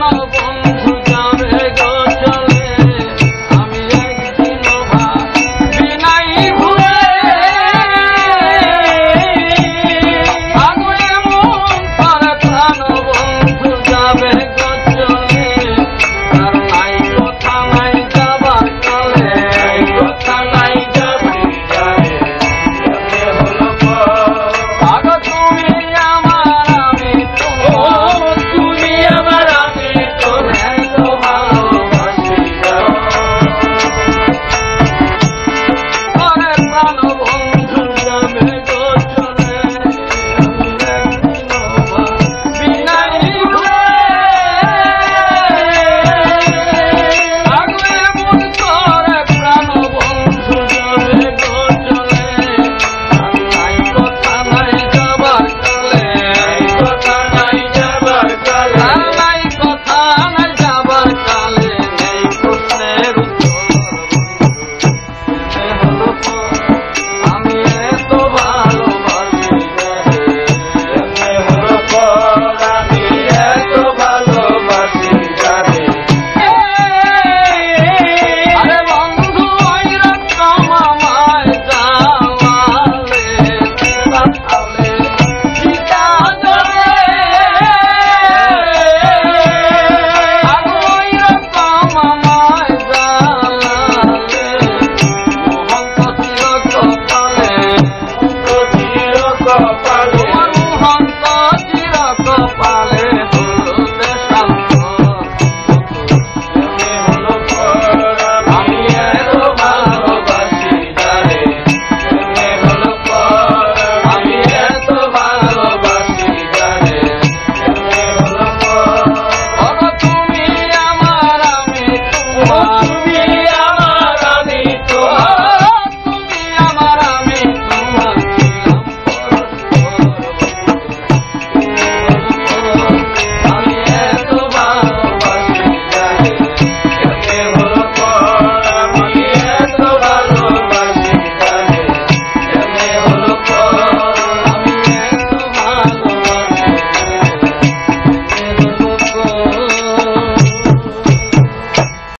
আমার Oh,